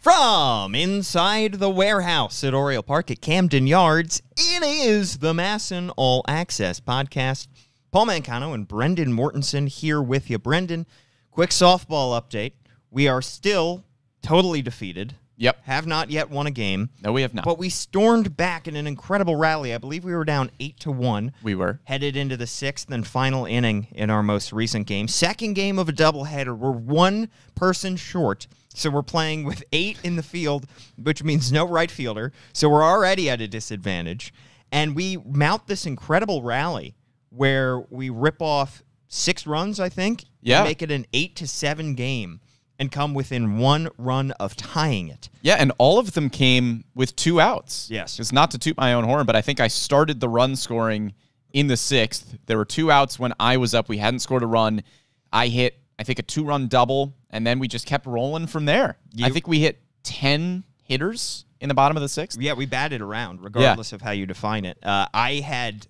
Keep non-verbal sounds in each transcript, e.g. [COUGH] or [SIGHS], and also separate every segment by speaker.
Speaker 1: From inside the warehouse at Oriole Park at Camden Yards, it is the MASN All Access podcast. Paul Mancano and Brendan Mortensen here with you. Brendan, quick softball update. We are still totally defeated.
Speaker 2: Yep.
Speaker 1: Have not yet won a game.
Speaker 2: No, we have not.
Speaker 1: But we stormed back in an incredible rally. I believe we were down eight to one.
Speaker 2: we were.
Speaker 1: Headed into the sixth and final inning in our most recent game. Second game of a doubleheader. We're one person short. So we're playing with eight in the field, which means no right fielder. So we're already at a disadvantage. And we mount this incredible rally where we rip off six runs, I think.
Speaker 2: Yeah.
Speaker 1: Make it an eight to seven game and come within one run of tying it.
Speaker 2: Yeah, and all of them came with two outs.
Speaker 1: Yes.
Speaker 2: It's not to toot my own horn, but I think I started the run scoring in the sixth. There were two outs when I was up. We hadn't scored a run. I hit, I think, a two run double, and then we just kept rolling from there. I think we hit 10 hitters in the bottom of the sixth.
Speaker 1: Yeah, we batted around, regardless of how you define it. Uh, I had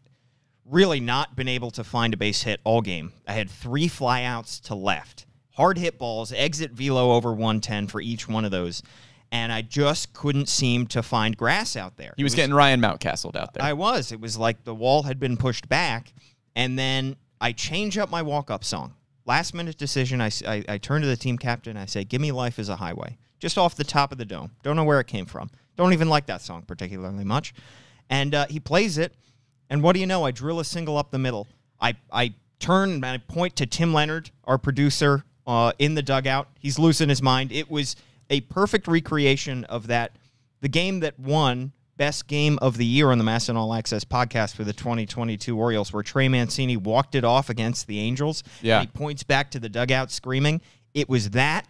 Speaker 1: really not been able to find a base hit all game. I had three flyouts to left, hard hit balls, exit velo over 110 for each one of those, and I just couldn't seem to find grass out there.
Speaker 2: He was
Speaker 1: It
Speaker 2: getting Ryan Mountcastled out there.
Speaker 1: I was. It was like the wall had been pushed back, and then I change up my walk up song. Last minute decision. I I turn to the team captain. I say, "Give me life as a highway." Just off the top of the dome. Don't know where it came from. Don't even like that song particularly much. And uh, he plays it, and what do you know? I drill a single up the middle. I I turn and I point to Tim Leonard, our producer, uh, in the dugout. He's losing his mind. It was a perfect recreation of that. The game that won best game of the year on the MASN All Access podcast for the 2022 Orioles, where Trey Mancini walked it off against the Angels.
Speaker 2: Yeah.
Speaker 1: And he points back to the dugout screaming. It was that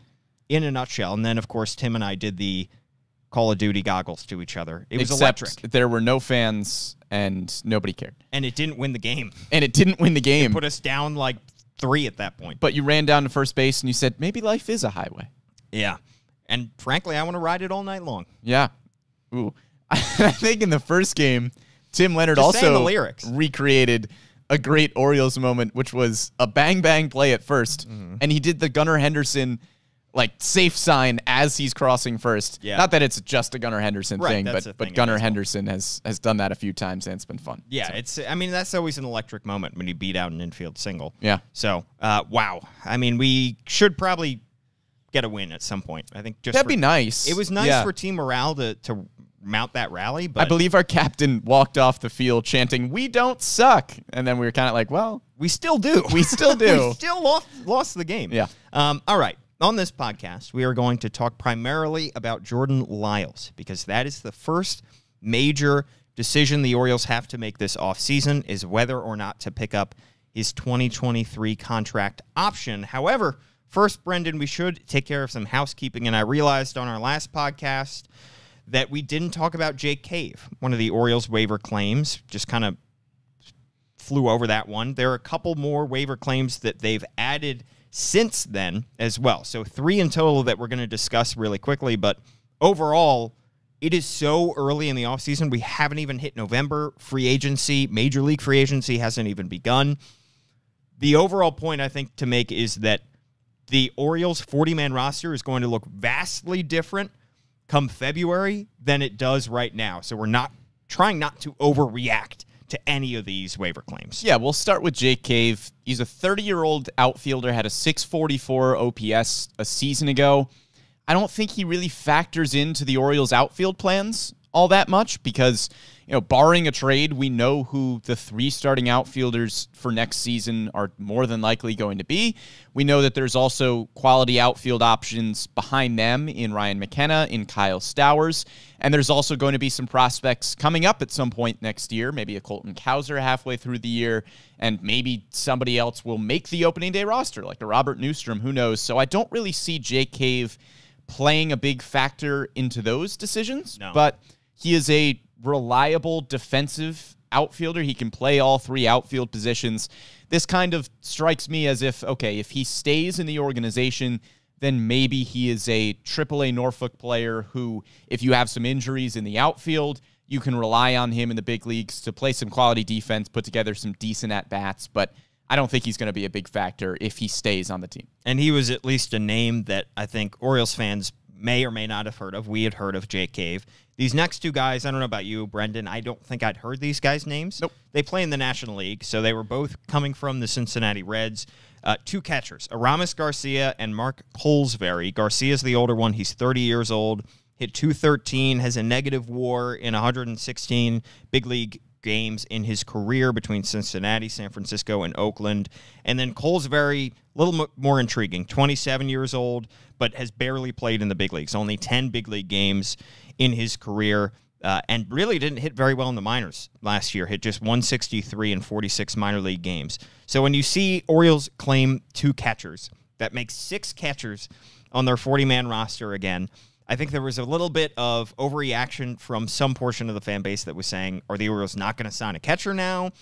Speaker 1: in a nutshell. And then, of course, Tim and I did the Call of Duty goggles to each other. It was
Speaker 2: Except
Speaker 1: electric,
Speaker 2: there were no fans and nobody cared.
Speaker 1: and it didn't win the game.
Speaker 2: And it didn't win the game.
Speaker 1: It Put us down like three at that point.
Speaker 2: but you ran down to first base and you said, maybe life is a highway.
Speaker 1: Yeah. And frankly, I want to ride it all night long.
Speaker 2: Yeah. Ooh. [LAUGHS] I think in the first game, Tim Leonard
Speaker 1: Just
Speaker 2: also
Speaker 1: the lyrics.
Speaker 2: recreated a great Orioles moment, which was a bang bang play at 1st
Speaker 1: Mm-hmm.
Speaker 2: and he did the Gunnar Henderson like safe sign as he's crossing first.
Speaker 1: Yeah.
Speaker 2: Not that it's just a Gunnar Henderson
Speaker 1: Right,
Speaker 2: thing, but
Speaker 1: a
Speaker 2: but Gunnar. Henderson has has done that a few times and it's been fun.
Speaker 1: Yeah,
Speaker 2: So,
Speaker 1: it's. I mean, that's always an electric moment when you beat out an infield single.
Speaker 2: yeah.
Speaker 1: So, uh, wow. I mean, we should probably get a win at some point. I think just
Speaker 2: That'd
Speaker 1: for-
Speaker 2: be nice.
Speaker 1: It was nice
Speaker 2: Yeah.
Speaker 1: for team morale to to mount that rally, but
Speaker 2: I believe our captain walked off the field chanting, "We don't suck," and then we were kind of like, "Well,
Speaker 1: we still do. [LAUGHS]
Speaker 2: We still [LAUGHS] do.
Speaker 1: we still lost lost the game.
Speaker 2: Yeah.
Speaker 1: Um, all right. On this podcast, we are going to talk primarily about Jordan Lyles because that is the first major decision the Orioles have to make this offseason is whether or not to pick up his 2023 contract option. However, first, Brendan, we should take care of some housekeeping. And I realized on our last podcast that we didn't talk about Jake Cave, one of the Orioles waiver claims, just kind of flew over that one. There are a couple more waiver claims that they've added since then as well. So three in total that we're going to discuss really quickly. But overall, it is so early in the offseason. We haven't even hit November. Free agency, major league free agency hasn't even begun. The overall point I think to make is that the Orioles 40 man roster is going to look vastly different come February than it does right now. So we're not trying not to overreact to any of these waiver claims.
Speaker 2: Yeah, we'll start with Jake Cave. He's a 30 year old outfielder, had a 644 OPS a season ago. I don't think he really factors into the Orioles' outfield plans all that much because, you know, barring a trade, we know who the three starting outfielders for next season are more than likely going to be. We know that there's also quality outfield options behind them in Ryan McKenna, in Kyle Stowers, and there's also going to be some prospects coming up at some point next year, maybe a Colton Cowser halfway through the year, and maybe somebody else will make the opening day roster, like a Robert Neustrom, who knows. So I don't really see Jake Cave playing a big factor into those decisions,
Speaker 1: No.
Speaker 2: but he is a reliable defensive outfielder. He can play all three outfield positions. This kind of strikes me as if, okay, if he stays in the organization, then maybe he is a AAA Norfolk player who, if you have some injuries in the outfield, you can rely on him in the big leagues to play some quality defense, put together some decent at bats. But I don't think he's going to be a big factor if he stays on the team.
Speaker 1: And he was at least a name that I think Orioles fans may or may not have heard of. We had heard of Jake Cave. These next two guys, I don't know about you, Brendan. I don't think I'd heard these guys' names.
Speaker 2: Nope.
Speaker 1: They play in the National League, so they were both coming from the Cincinnati Reds. Uh, two catchers, Aramis Garcia and Mark Kolozsvary. Garcia's the older one. He's 30 years old, hit 213, has a negative war in 116 big league games in his career between Cincinnati, San Francisco, and Oakland. And then Kolozsvary, a little more intriguing, 27 years old, but has barely played in the big leagues, only 10 big league games in his career. Uh, and really didn't hit very well in the minors last year. Hit just 163 in 46 minor league games. So when you see Orioles claim two catchers, that makes six catchers on their 40 man roster again. I think there was a little bit of overreaction from some portion of the fan base that was saying, are the Orioles not going to sign a catcher now?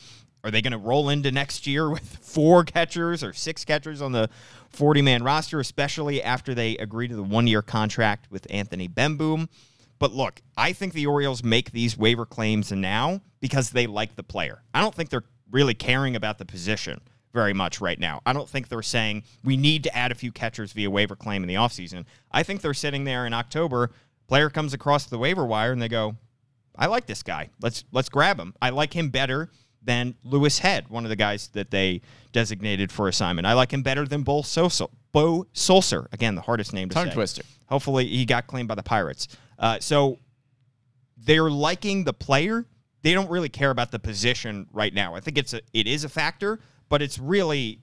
Speaker 1: Are they going to roll into next year [LAUGHS] with four catchers or six catchers on the 40 man roster, especially after they agree to the one year contract with Anthony Bemboom? But look, I think the Orioles make these waiver claims now because they like the player. I don't think they're really caring about the position very much right now. I don't think they're saying we need to add a few catchers via waiver claim in the offseason. I think they're sitting there in October, player comes across the waiver wire and they go, I like this guy. Let's let's grab him. I like him better than Louis Head, one of the guys that they designated for assignment. I like him better than Bo Sosa. Beau Sulser. Again, the hardest name to
Speaker 2: Tongue
Speaker 1: say.
Speaker 2: twister.
Speaker 1: Hopefully he got claimed by the Pirates. Uh, so they're liking the player. They don't really care about the position right now. I think it's a it is a factor, but it's really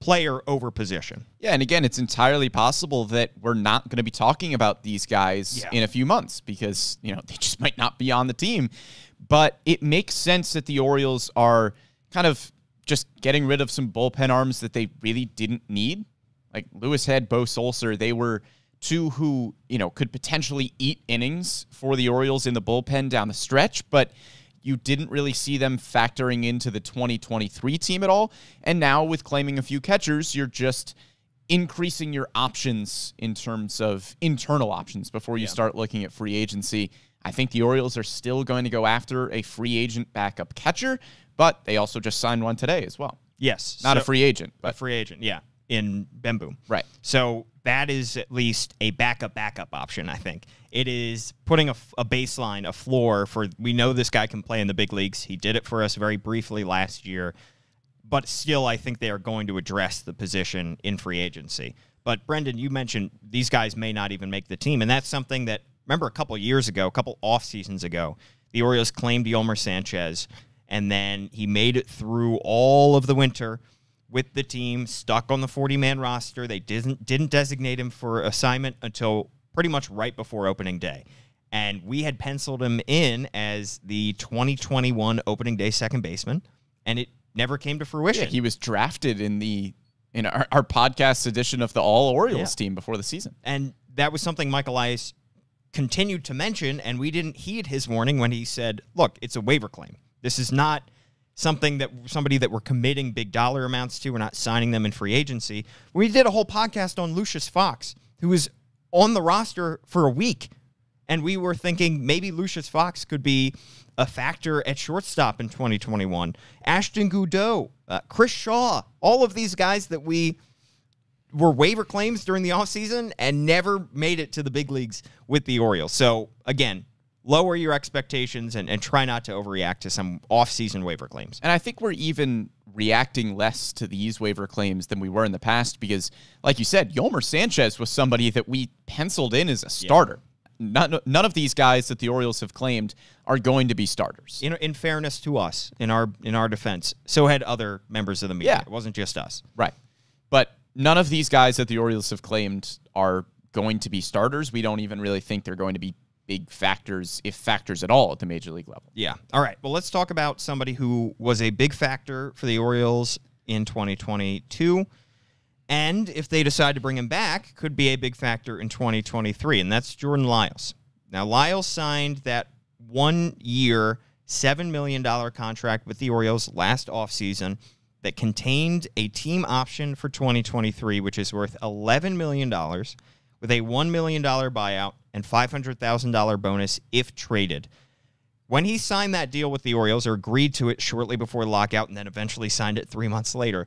Speaker 1: player over position.
Speaker 2: Yeah, and again, it's entirely possible that we're not going to be talking about these guys
Speaker 1: Yeah.
Speaker 2: in a few months because, you know, [LAUGHS] they just might not be on the team. But it makes sense that the Orioles are kind of just getting rid of some bullpen arms that they really didn't need. Like Louis Head, Beau Sulser, they were two who, you know, could potentially eat innings for the Orioles in the bullpen down the stretch, but you didn't really see them factoring into the 2023 team at all. And now with claiming a few catchers, you're just increasing your options in terms of internal options before you start looking at free agency. I think the Orioles are still going to go after a free agent backup catcher, but they also just signed one today as well.
Speaker 1: Yes,
Speaker 2: Not a free agent, but a
Speaker 1: free agent. Yeah, in Bemboom.
Speaker 2: Right.
Speaker 1: So that is at least a backup backup option. I think it is putting a baseline, a floor for. We know this guy can play in the big leagues. He did it for us very briefly last year, but still, I think they are going to address the position in free agency. But Brendan, you mentioned these guys may not even make the team, and that's something that remember a couple years ago, a couple off seasons ago, the Orioles claimed Yolmer Sanchez, and then he made it through all of the winter with the team, stuck on the 40 man roster. They didn't didn't designate him for assignment until pretty much right before opening day. And we had penciled him in as the 2021 opening day second baseman, and it never came to fruition.
Speaker 2: yeah, he was drafted in the in our, our podcast edition of the All Orioles
Speaker 1: Yeah.
Speaker 2: team before the season.
Speaker 1: And that was something Michael Elias continued to mention, and we didn't heed his warning when he said, "Look, it's a waiver claim. This is not something that somebody that we're committing big dollar amounts to. We're not signing them in free agency." We did a whole podcast on Lucius Fox, who was on the roster for a week, and we were thinking maybe Lucius Fox could be a factor at shortstop in 2021. Ashton Goudeau, uh, Chris Shaw, all of these guys that we were waiver claims during the offseason and never made it to the big leagues with the Orioles. So, again, lower your expectations and, and try not to overreact to some offseason waiver claims.
Speaker 2: And I think we're even reacting less to these waiver claims than we were in the past because, like you said, Yolmer Sanchez was somebody that we penciled in as a starter. None, none of these guys that the Orioles have claimed are going to be starters.
Speaker 1: In, in fairness to us, in our in our defense, so had other members of the media.
Speaker 2: Yeah.
Speaker 1: It wasn't just us.
Speaker 2: Right. But none of these guys that the Orioles have claimed are going to be starters. We don't even really think they're going to be big factors, if factors at all, at the major league level.
Speaker 1: Yeah. All right. Well, let's talk about somebody who was a big factor for the Orioles in 2022. And if they decide to bring him back, could be a big factor in 2023. And that's Jordan Lyles. Now, Lyles signed that one year, $7 million contract with the Orioles last offseason that contained a team option for 2023, which is worth $11 million with a $1 million buyout and $500,000 bonus if traded. When he signed that deal with the Orioles or agreed to it shortly before lockout and then eventually signed it three months later,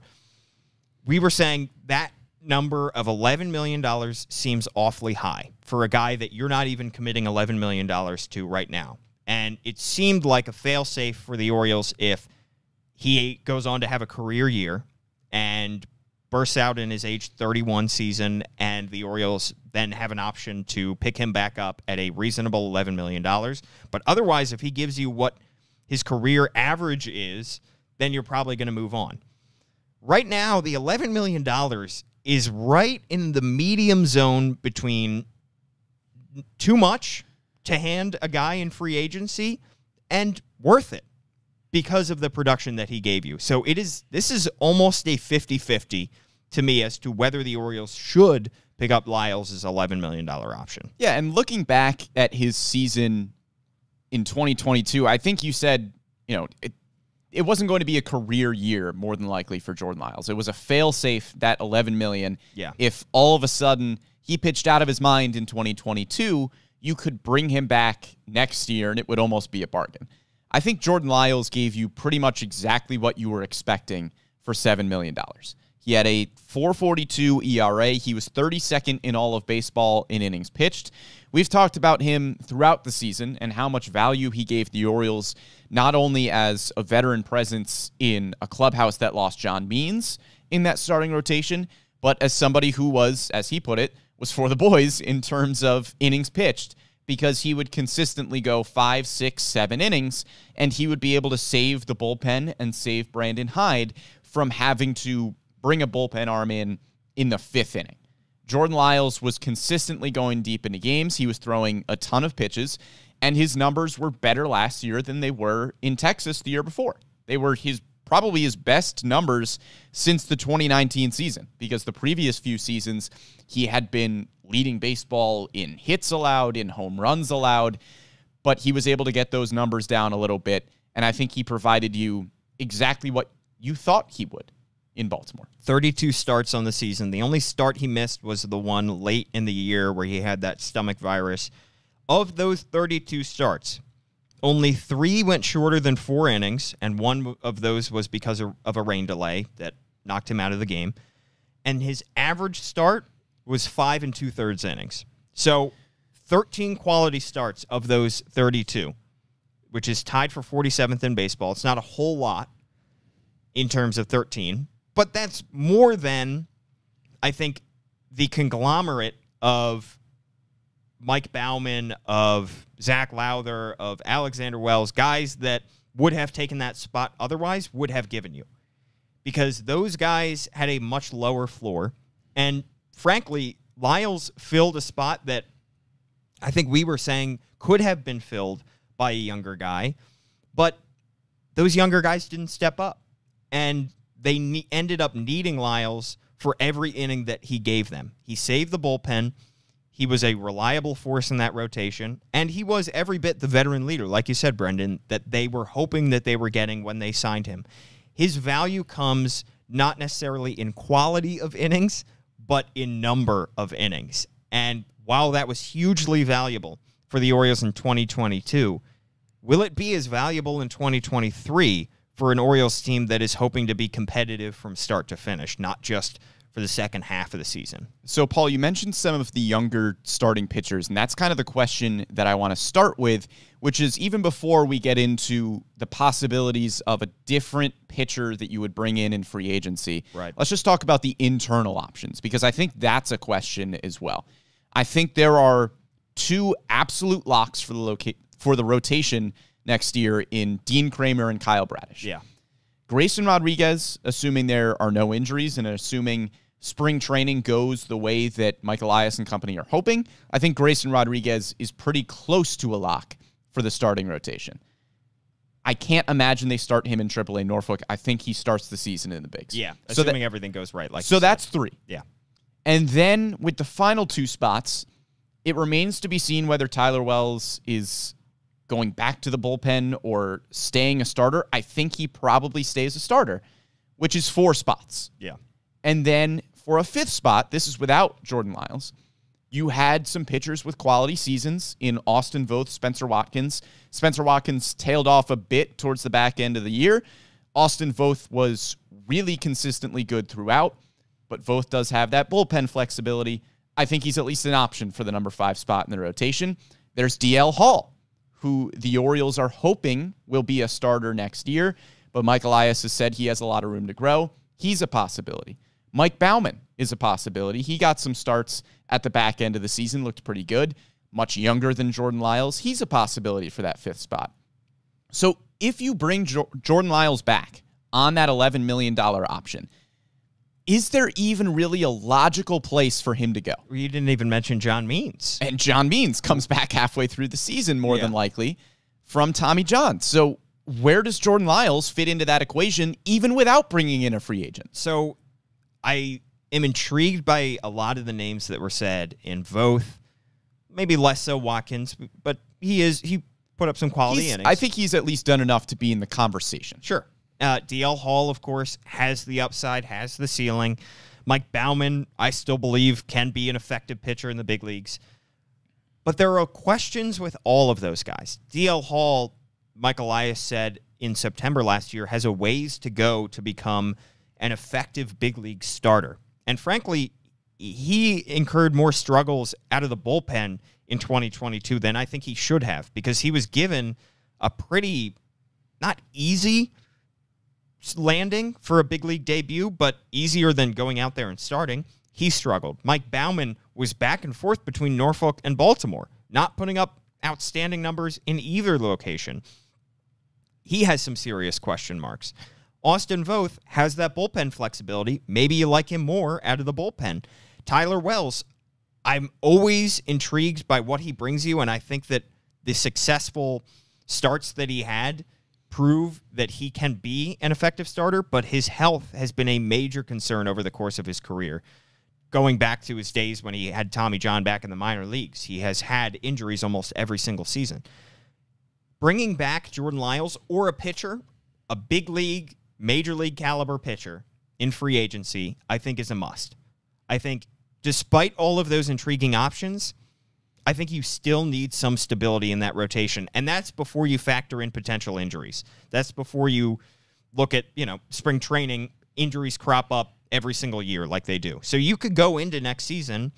Speaker 1: we were saying that number of $11 million seems awfully high for a guy that you're not even committing $11 million to right now. And it seemed like a failsafe for the Orioles if he goes on to have a career year and bursts out in his age 31 season, and the Orioles then have an option to pick him back up at a reasonable $11 million. But otherwise, if he gives you what his career average is, then you're probably going to move on. Right now, the $11 million is right in the medium zone between too much to hand a guy in free agency and worth it because of the production that he gave you. So it is this is almost a 50-50 to me as to whether the Orioles should pick up Lyles' $11 million option.
Speaker 2: Yeah, and looking back at his season in 2022, I think you said, you know, it, it wasn't going to be a career year more than likely for Jordan Lyles. It was a fail-safe that 11 million.
Speaker 1: Yeah.
Speaker 2: If all of a sudden he pitched out of his mind in 2022, you could bring him back next year and it would almost be a bargain. I think Jordan Lyles gave you pretty much exactly what you were expecting for $7 million. He had a 442 ERA. He was 32nd in all of baseball in innings pitched. We've talked about him throughout the season and how much value he gave the Orioles, not only as a veteran presence in a clubhouse that lost John Means in that starting rotation, but as somebody who was, as he put it, was for the boys in terms of innings pitched because he would consistently go five, six, seven innings, and he would be able to save the bullpen and save Brandon Hyde from having to bring a bullpen arm in in the fifth inning. Jordan Lyles was consistently going deep into games. He was throwing a ton of pitches, and his numbers were better last year than they were in Texas the year before. They were his probably his best numbers since the 2019 season because the previous few seasons he had been leading baseball in hits allowed, in home runs allowed, but he was able to get those numbers down a little bit. And I think he provided you exactly what you thought he would in Baltimore.
Speaker 1: 32 starts on the season. The only start he missed was the one late in the year where he had that stomach virus. Of those 32 starts, only three went shorter than four innings, and one of those was because of, a rain delay that knocked him out of the game. And his average start was five and two thirds innings. So 13 quality starts of those 32, which is tied for 47th in baseball. It's not a whole lot in terms of 13, but that's more than I think the conglomerate of Mike Baumann, of Zach Lowther, of Alexander Wells, guys that would have taken that spot otherwise would have given you. Because those guys had a much lower floor. And frankly, Lyles filled a spot that I think we were saying could have been filled by a younger guy. But those younger guys didn't step up. And they ne- ended up needing Lyles for every inning that he gave them. He saved the bullpen. He was a reliable force in that rotation, and he was every bit the veteran leader, like you said, Brendan, that they were hoping that they were getting when they signed him. His value comes not necessarily in quality of innings, but in number of innings. And while that was hugely valuable for the Orioles in 2022, will it be as valuable in 2023 for an Orioles team that is hoping to be competitive from start to finish, not just for the second half of the season.
Speaker 2: So, Paul, you mentioned some of the younger starting pitchers, and that's kind of the question that I want to start with, which is even before we get into the possibilities of a different pitcher that you would bring in in free agency.
Speaker 1: Right.
Speaker 2: Let's just talk about the internal options because I think that's a question as well. I think there are two absolute locks for the loca- for the rotation next year in Dean Kremer and Kyle Bradish.
Speaker 1: Yeah.
Speaker 2: Grayson Rodriguez, assuming there are no injuries and assuming spring training goes the way that Michael Elias and company are hoping, I think Grayson Rodriguez is pretty close to a lock for the starting rotation. I can't imagine they start him in AAA Norfolk. I think he starts the season in the bigs.
Speaker 1: Yeah.
Speaker 2: So,
Speaker 1: Assuming
Speaker 2: that,
Speaker 1: everything goes right. Like
Speaker 2: so that's three.
Speaker 1: yeah.
Speaker 2: And then with the final two spots, it remains to be seen whether Tyler Wells is going back to the bullpen or staying a starter. I think he probably stays a starter, which is four spots.
Speaker 1: Yeah.
Speaker 2: And then for a fifth spot, this is without Jordan Lyles. You had some pitchers with quality seasons in Austin Voth, Spencer Watkins. Spencer Watkins tailed off a bit towards the back end of the year. Austin Voth was really consistently good throughout. but Voth does have that bullpen flexibility. I think he's at least an option for the number five spot in the rotation. There's DL Hall, who the Orioles are hoping will be a starter next year, but Mike Elias has said he has a lot of room to grow. He's a possibility. Mike Baumann is a possibility. He got some starts at the back end of the season, looked pretty good. Much younger than Jordan Lyles. He's a possibility for that fifth spot. So if you bring jo- Jordan Lyles back on that $11 million option, is there even really a logical place for him to go?
Speaker 1: You didn't even mention John Means.
Speaker 2: And John Means comes back halfway through the season, more yeah. than likely, from Tommy John. So where does Jordan Lyles fit into that equation, even without bringing in a free agent?
Speaker 1: So I am intrigued by a lot of the names that were said in Voth, maybe less so Watkins, but he is he put up some quality
Speaker 2: he's,
Speaker 1: innings.
Speaker 2: I think he's at least done enough to be in the conversation.
Speaker 1: Sure. Uh, DL Hall, of course, has the upside, has the ceiling. Mike Baumann, I still believe, can be an effective pitcher in the big leagues. But there are questions with all of those guys. DL Hall, Mike Elias said in September last year, has a ways to go to become an effective big league starter. And frankly, he incurred more struggles out of the bullpen in 2022 than I think he should have because he was given a pretty not easy landing for a big league debut, but easier than going out there and starting. He struggled. Mike Baumann was back and forth between Norfolk and Baltimore, not putting up outstanding numbers in either location. He has some serious question marks. Austin Voth has that bullpen flexibility. Maybe you like him more out of the bullpen. Tyler Wells, I'm always intrigued by what he brings you, and I think that the successful starts that he had prove that he can be an effective starter, but his health has been a major concern over the course of his career. Going back to his days when he had Tommy John back in the minor leagues, he has had injuries almost every single season. Bringing back Jordan Lyles or a pitcher, a big league major league caliber pitcher in free agency, I think is a must. I think despite all of those intriguing options, I think you still need some stability in that rotation. And that's before you factor in potential injuries. That's before you look at, you know, spring training, injuries crop up every single year like they do. So you could go into next season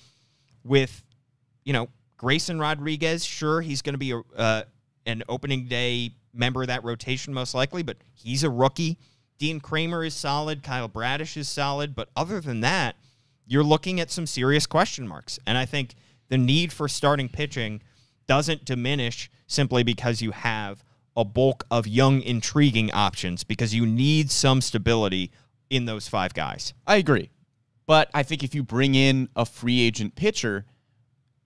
Speaker 1: with, you know, Grayson Rodriguez. Sure, he's going to be a, uh, an opening day member of that rotation most likely, but he's a rookie. Dean Kremer is solid. Kyle Bradish is solid. But other than that, you're looking at some serious question marks. And I think the need for starting pitching doesn't diminish simply because you have a bulk of young, intriguing options because you need some stability in those five guys.
Speaker 2: I agree. But I think if you bring in a free agent pitcher,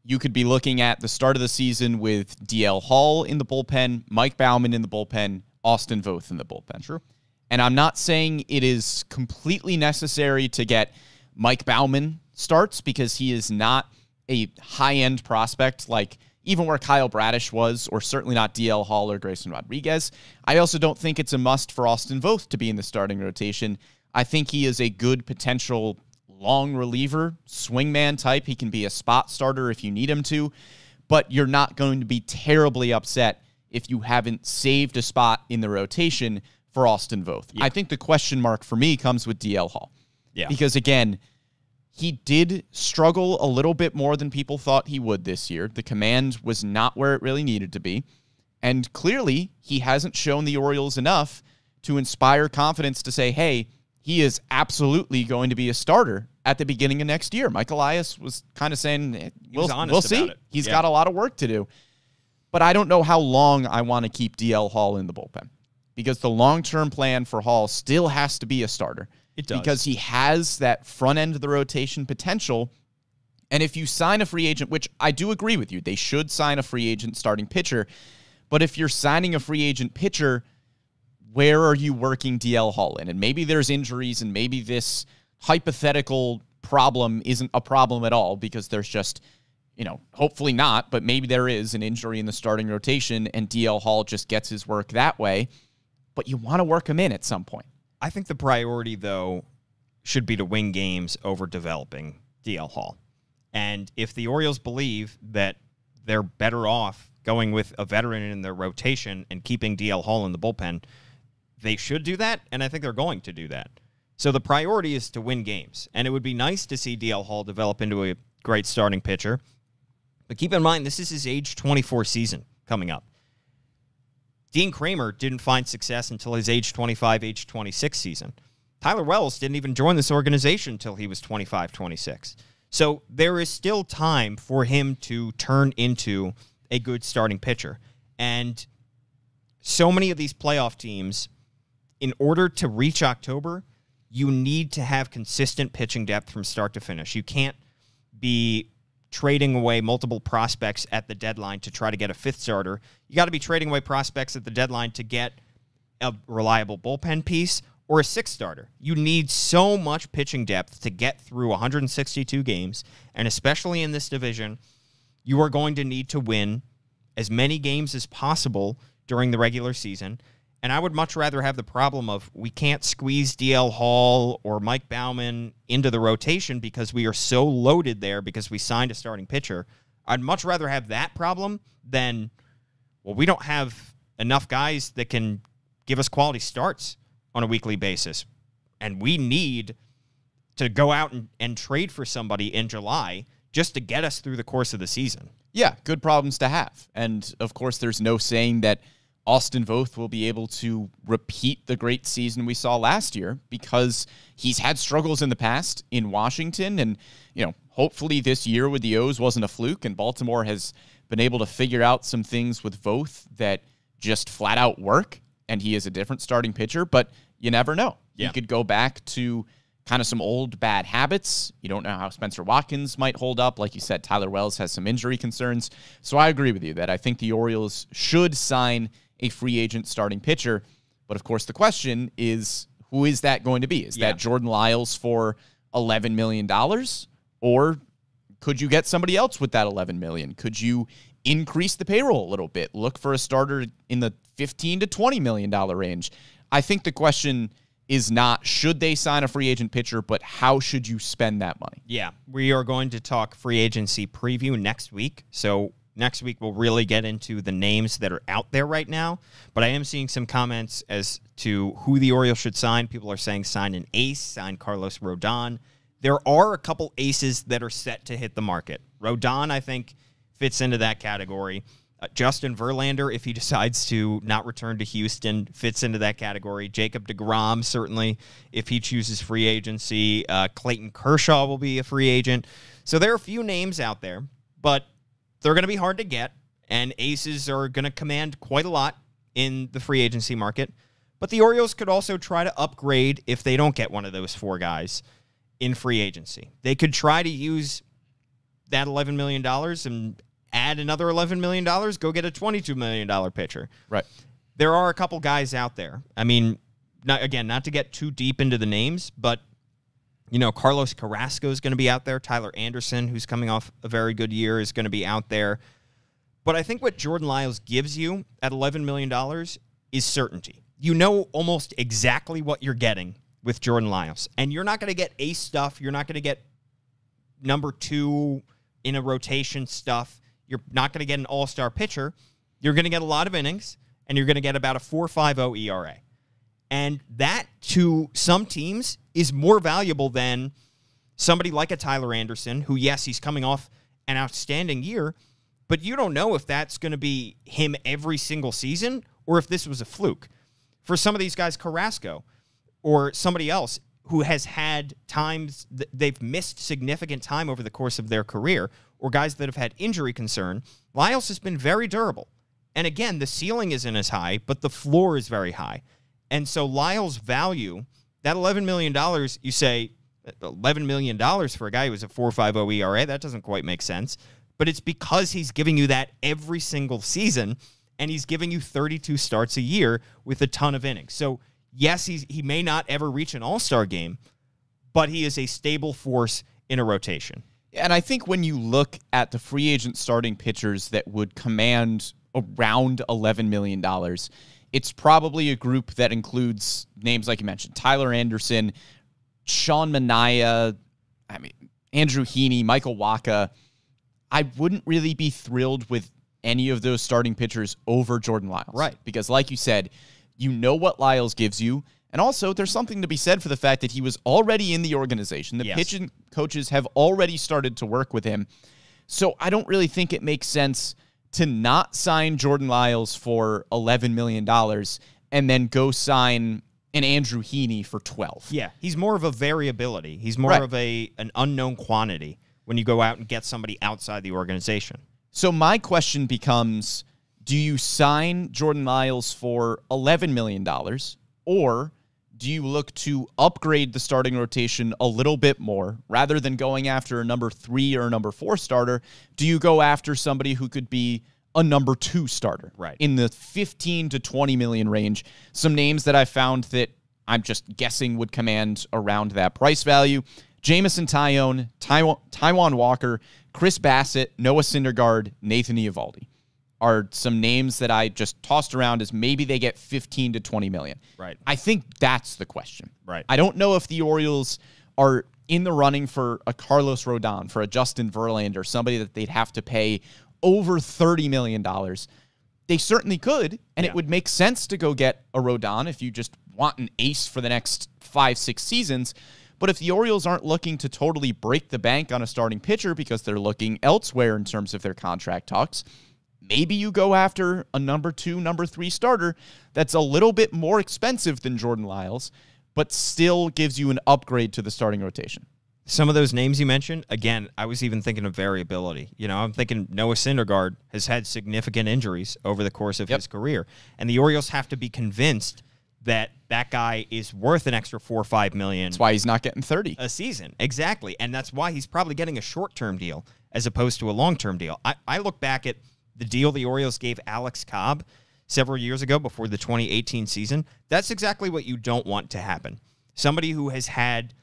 Speaker 2: you could be looking at the start of the season with DL Hall in the bullpen, Mike Baumann in the bullpen, Austin Voth in the bullpen.
Speaker 1: True.
Speaker 2: And I'm not saying it is completely necessary to get Mike Baumann starts because he is not a high end prospect like even where Kyle Bradish was, or certainly not DL Hall or Grayson Rodriguez. I also don't think it's a must for Austin Voth to be in the starting rotation. I think he is a good potential long reliever, swingman type. He can be a spot starter if you need him to, but you're not going to be terribly upset if you haven't saved a spot in the rotation for Austin Voth. Yeah. I think the question mark for me comes with DL Hall.
Speaker 1: Yeah.
Speaker 2: Because again, he did struggle a little bit more than people thought he would this year. The command was not where it really needed to be. And clearly, he hasn't shown the Orioles enough to inspire confidence to say, hey, he is absolutely going to be a starter at the beginning of next year. Mike Elias was kind of saying, eh, we'll, we'll see. He's yeah. got a lot of work to do. But I don't know how long I want to keep DL Hall in the bullpen because the long term plan for Hall still has to be a starter.
Speaker 1: It does.
Speaker 2: Because he has that front end of the rotation potential. And if you sign a free agent, which I do agree with you, they should sign a free agent starting pitcher. But if you're signing a free agent pitcher, where are you working DL Hall in? And maybe there's injuries, and maybe this hypothetical problem isn't a problem at all because there's just, you know, hopefully not, but maybe there is an injury in the starting rotation and DL Hall just gets his work that way but you want to work him in at some point.
Speaker 1: I think the priority, though, should be to win games over developing DL Hall. And if the Orioles believe that they're better off going with a veteran in their rotation and keeping DL Hall in the bullpen, they should do that. And I think they're going to do that. So the priority is to win games. And it would be nice to see DL Hall develop into a great starting pitcher. But keep in mind, this is his age 24 season coming up. Dean Kremer didn't find success until his age 25, age 26 season. Tyler Wells didn't even join this organization until he was 25, 26. So there is still time for him to turn into a good starting pitcher. And so many of these playoff teams, in order to reach October, you need to have consistent pitching depth from start to finish. You can't be trading away multiple prospects at the deadline to try to get a fifth starter. You got to be trading away prospects at the deadline to get a reliable bullpen piece or a sixth starter. You need so much pitching depth to get through 162 games, and especially in this division, you are going to need to win as many games as possible during the regular season. And I would much rather have the problem of we can't squeeze DL Hall or Mike Baumann into the rotation because we are so loaded there because we signed a starting pitcher. I'd much rather have that problem than, well, we don't have enough guys that can give us quality starts on a weekly basis. And we need to go out and, and trade for somebody in July just to get us through the course of the season.
Speaker 2: Yeah, good problems to have. And of course, there's no saying that Austin Voth will be able to repeat the great season we saw last year because he's had struggles in the past in Washington. And, you know, hopefully this year with the O's wasn't a fluke and Baltimore has been able to figure out some things with Voth that just flat out work. And he is a different starting pitcher. But you never know. Yeah. He could go back to kind of some old bad habits. You don't know how Spencer Watkins might hold up. Like you said, Tyler Wells has some injury concerns. So I agree with you that I think the Orioles should sign a free agent starting pitcher. But of course, the question is who is that going to be? Is yeah. that Jordan Lyles for $11 million? Or could you get somebody else with that 11 million? Could you increase the payroll a little bit? Look for a starter in the 15 to $20 million range. I think the question is not should they sign a free agent pitcher, but how should you spend that money?
Speaker 1: Yeah, we are going to talk free agency preview next week. So next week we'll really get into the names that are out there right now. But I am seeing some comments as to who the Orioles should sign. People are saying sign an ace, sign Carlos Rodon. There are a couple aces that are set to hit the market. Rodon, I think, fits into that category. Uh, Justin Verlander, if he [LAUGHS] decides to not return to Houston, fits into that category. Jacob DeGrom, certainly, if he chooses free agency. Uh, Clayton Kershaw will be a free agent. So there are a few names out there, but they're going to be hard to get, and aces are going to command quite a lot in the free agency market. But the Orioles could also try to upgrade if they don't get one of those four guys in free agency. They could try to use that $11 million and add another $11 million, go get a $22 million pitcher.
Speaker 2: Right.
Speaker 1: There are a couple guys out there. I mean, not, again, not to get too deep into the names, but you know, Carlos Carrasco is going to be out there. Tyler Anderson, who's coming off a very good year, is going to be out there. But I think what Jordan Lyles gives you at $11 million is certainty. You know almost exactly what you're getting with Jordan Lyles. And you're not going to get ace stuff. You're not going to get number two in a rotation stuff. You're not going to get an all star pitcher. You're going to get a lot of innings, and you're going to get about a 4.50 ERA. And that to some teams is more valuable than somebody like a Tyler Anderson, who, yes, he's coming off an outstanding year, but you don't know if that's going to be him every single season or if this was a fluke. For some of these guys, Carrasco or somebody else who has had times they've missed significant time over the course of their career, or guys that have had injury concern, Lyles has been very durable. And again, the ceiling isn't as high, but the floor is very high. And so Lyles' value, that $11 million, you say, $11 million for a guy who has a 4.50 ERA, that doesn't quite make sense. But it's because he's giving you that every single season, and he's giving you 32 starts a year with a ton of innings. So, yes, he's, he may not ever reach an all star game, but he is a stable force in a rotation.
Speaker 2: And I think when you look at the free agent starting pitchers that would command around $11 million, it's probably a group that includes names like you mentioned Tyler Anderson, Sean Manaea, I mean, Andrew Heaney, Michael Wacha. I wouldn't really be thrilled with any of those starting pitchers over Jordan Lyles.
Speaker 1: Right.
Speaker 2: Because, like you said, you know what Lyles gives you. And also, there's something to be said for the fact that he was already in the organization. The
Speaker 1: Yes.
Speaker 2: pitching coaches have already started to work with him. So I don't really think it makes sense to not sign Jordan Lyles for $11 million and then go sign an Andrew Heaney for 12.
Speaker 1: Yeah, he's more of a variability. He's more
Speaker 2: Right.
Speaker 1: of a an unknown quantity when you go out and get somebody outside the organization.
Speaker 2: So my question becomes do you sign Jordan Lyles for $11 million or do you look to upgrade the starting rotation a little bit more rather than going after a number three or a number four starter? Do you go after somebody who could be a number two starter
Speaker 1: Right.
Speaker 2: in the 15 to 20 million range? Some names that I found that I'm just guessing would command around that price value. Jameson Taillon, Taijuan, Taijuan Walker, Chris Bassitt, Noah Syndergaard, Nathan Eovaldi are some names that I just tossed around as maybe they get 15 to 20 million.
Speaker 1: Right.
Speaker 2: I think that's the question.
Speaker 1: Right.
Speaker 2: I don't know if the Orioles are in the running for a Carlos Rodon, for a Justin Verlander, somebody that they'd have to pay over $30 million. They certainly could, and
Speaker 1: Yeah.
Speaker 2: it would make sense to go get a Rodon if you just want an ace for the next five, six seasons. But if the Orioles aren't looking to totally break the bank on a starting pitcher because they're looking elsewhere in terms of their contract talks, maybe you go after a number two, number three starter that's a little bit more expensive than Jordan Lyles, but still gives you an upgrade to the starting rotation.
Speaker 1: Some of those names you mentioned, again, I was even thinking of variability. You know, I'm thinking Noah Syndergaard has had significant injuries over the course of
Speaker 2: Yep.
Speaker 1: his career, and the Orioles have to be convinced that that guy is worth an extra four or five million
Speaker 2: That's why he's not getting 30.
Speaker 1: a season. Exactly. And that's why he's probably getting a short term deal as opposed to a long term deal. I, I look back at the deal the Orioles gave Alex Cobb several years ago before the 2018 season. That's exactly what you don't want to happen. Somebody who has had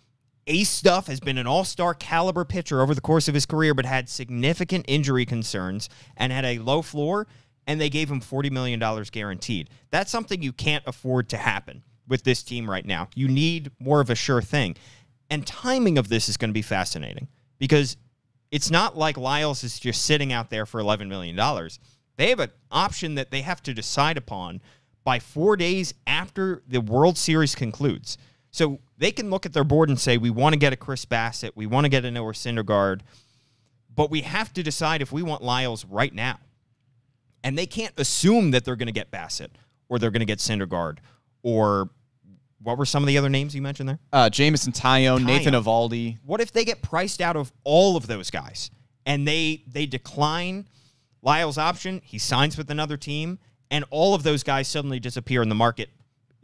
Speaker 1: ace stuff, has been an all star caliber pitcher over the course of his career, but had significant injury concerns and had a low floor, and they gave him $40 million guaranteed. That's something you can't afford to happen with this team right now. You need more of a sure thing. And timing of this is going to be fascinating because it's not like Lyles is just sitting out there for $11 million. They have an option that they have to decide upon by four days after the World Series concludes. So they can look at their board and say, we want to get a Chris Bassitt, we want to get a Noah Syndergaard, but we have to decide if we want Lyles right now. And they can't assume that they're going to get Bassitt or they're going to get Syndergaard or what were some of the other names you mentioned there?
Speaker 2: Uh, Jameson Taillon, Nathan Eovaldi.
Speaker 1: What if they get priced out of all of those guys and they they decline Lyles' option, he signs with another team, and all of those guys suddenly disappear and the market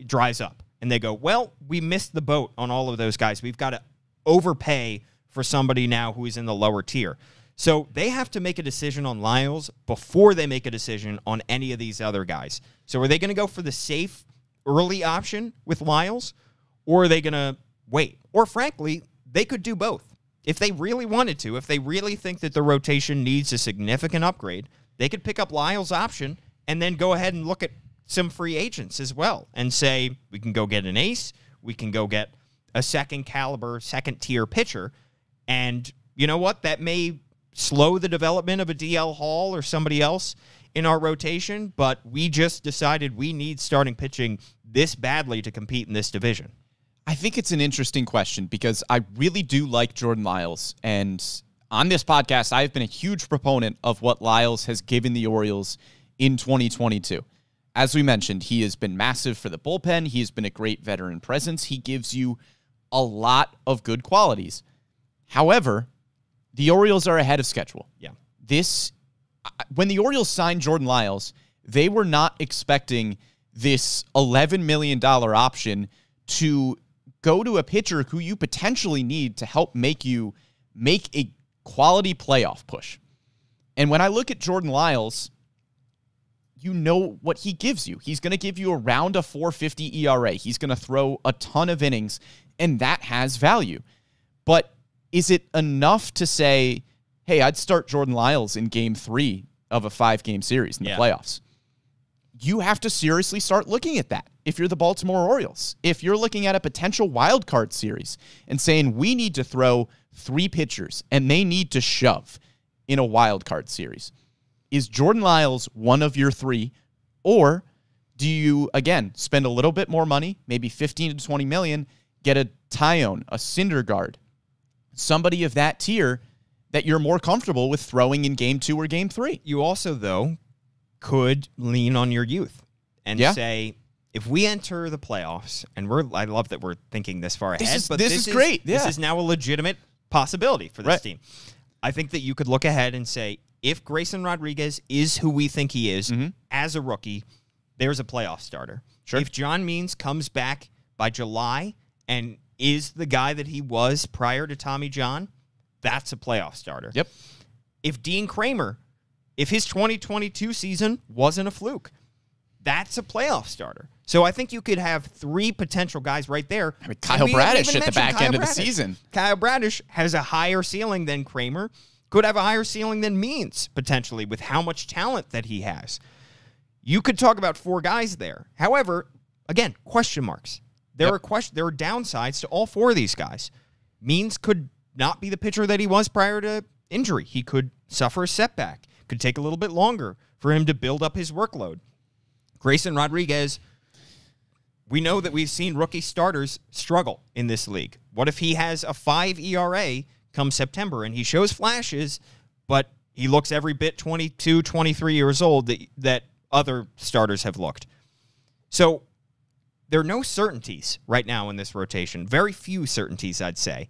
Speaker 1: dries up. And they go, Well, we missed the boat on all of those guys. We've got to overpay for somebody now who is in the lower tier. So they have to make a decision on Lyles before they make a decision on any of these other guys. So are they going to go for the safe early option with Lyles, or are they going to wait? Or frankly, they could do both. If they really wanted to, if they really think that the rotation needs a significant upgrade, they could pick up Lyles' option and then go ahead and look at some free agents as well and say, we can go get an ace, we can go get a second caliber, second tier pitcher. And you know what? That may slow the development of a DL Hall or somebody else in our rotation, but we just decided we need starting pitching this badly to compete in this division.
Speaker 2: I think it's an interesting question because I really do like Jordan Lyles. And on this podcast, I've been a huge proponent of what Lyles has given the Orioles in 2022. As we mentioned, he has been massive for the bullpen. He has been a great veteran presence. He gives you a lot of good qualities. However, the Orioles are ahead of schedule.
Speaker 1: Yeah.
Speaker 2: This, when the Orioles signed Jordan Lyles, they were not expecting this $11 million option to go to a pitcher who you potentially need to help make you make a quality playoff push. And when I look at Jordan Lyles, you know what he gives you. He's going to give you around a 450 ERA. He's going to throw a ton of innings, and that has value. But is it enough to say, hey, I'd start Jordan Lyles in game three of a five game series in the
Speaker 1: Yeah.
Speaker 2: playoffs? You have to seriously start looking at that if you're the Baltimore Orioles. If you're looking at a potential wild card series and saying, we need to throw three pitchers and they need to shove in a wild card series, is Jordan Lyles one of your three? Or Do you again spend a little bit more money, maybe 15 to 20 million, get a Taillon, a Syndergaard, somebody of that tier that you're more comfortable with throwing in game 2 or game 3?
Speaker 1: You also though could lean on your youth and
Speaker 2: Yeah.
Speaker 1: say if we enter the playoffs and we're I love that we're thinking this far ahead,
Speaker 2: is-
Speaker 1: but
Speaker 2: this is great,
Speaker 1: This is now a legitimate possibility for this
Speaker 2: Right.
Speaker 1: team. I think that you could look ahead and say if Grayson Rodriguez is who we think he is as a rookie, there's a playoff starter.
Speaker 2: Mm-hmm. Sure.
Speaker 1: If John Means comes back by July and is the guy that he was prior to Tommy John, that's a playoff starter.
Speaker 2: Yep.
Speaker 1: If Dean Kremer, if his 2022 season wasn't a fluke, that's a playoff starter. So I think you could have three potential guys right there.
Speaker 2: I mean, Kyle Bradish at the back
Speaker 1: Kyle
Speaker 2: end of the season.
Speaker 1: Kyle Bradish has a higher ceiling than Kramer, could have a higher ceiling than Means potentially with how much talent that he has. You could talk about four guys there. However, again, question marks. There
Speaker 2: Yep.
Speaker 1: are question there are downsides to all four of these guys. Means could not be the pitcher that he was prior to injury. He could suffer a setback. Could take a little bit longer for him to build up his workload. Grayson Rodriguez, we know that we've seen rookie starters struggle in this league. What if he has a 5 ERA come September and he shows flashes, but he looks every bit 22, 23 years old that, that other starters have looked? So there are no certainties right now in this rotation. Very few certainties, I'd say.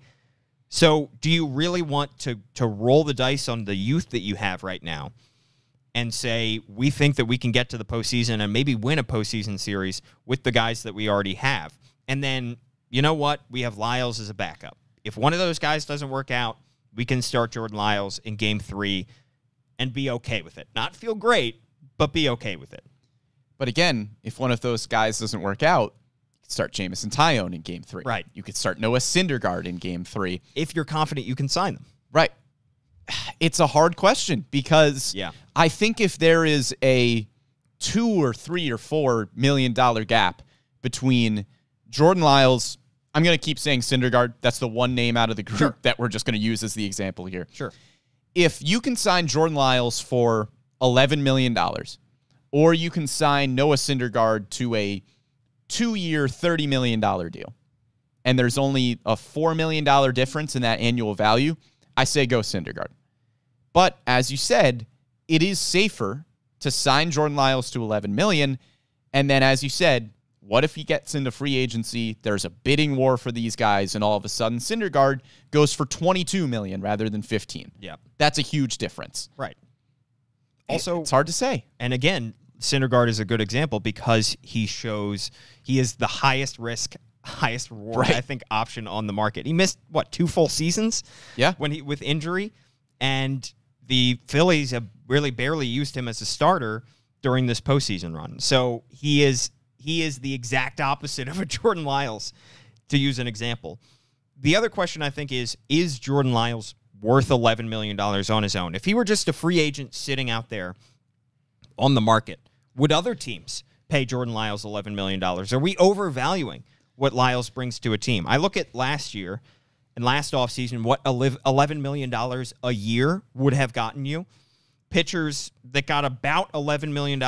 Speaker 1: So, do you really want to to roll the dice on the youth that you have right now and say we think that we can get to the postseason and maybe win a postseason series with the guys that we already have? And then you know what? We have Lyles as a backup. If one of those guys doesn't work out, we can start Jordan Lyles in Game Three and be okay with it. Not feel great, but be okay with it.
Speaker 2: But again, if one of those guys doesn't work out, start Jameson Taillon in game three.
Speaker 1: Right.
Speaker 2: You could start Noah Syndergaard in game three.
Speaker 1: If you're confident you can sign them.
Speaker 2: Right. [SIGHS] It's a hard question because
Speaker 1: Yeah.
Speaker 2: I think if there is a two or three or four million dollar gap between Jordan Lyles, I'm going to keep saying Syndergaard. That's the one name out of the group
Speaker 1: Sure.
Speaker 2: that we're just going to use as the example here.
Speaker 1: Sure.
Speaker 2: if you can sign Jordan Lyles for $11 million, or you can sign Noah Syndergaard to a two year, $30 million deal, and there's only a $4 million difference in that annual value, I say go Syndergaard. But as you said, it is safer to sign Jordan Lyles to 11 million. And then, as you said, what if he gets into free agency? There's a bidding war for these guys, and all of a sudden, Syndergaard goes for 22 million rather than 15.
Speaker 1: Yeah.
Speaker 2: That's a huge difference.
Speaker 1: Right. Also,
Speaker 2: it's hard to say.
Speaker 1: And again, Syndergaard is a good example because he shows he is the highest risk, highest reward,
Speaker 2: Right.
Speaker 1: I think, option on the market. He missed what two full seasons?
Speaker 2: Yeah.
Speaker 1: when he with injury, and the Phillies have really barely used him as a starter during this postseason run. So he is he is the exact opposite of a [LAUGHS] Jordan Lyles, to use an example. The other question I think is is Jordan Lyles worth eleven million dollars on his own? If he were just a free agent sitting out there on the market, would other teams pay Jordan Lyles $11 million? Are we overvaluing what Lyles brings to a team? I look at last year and last offseason, what $11 million a year would have gotten you. Pitchers that got about $11 million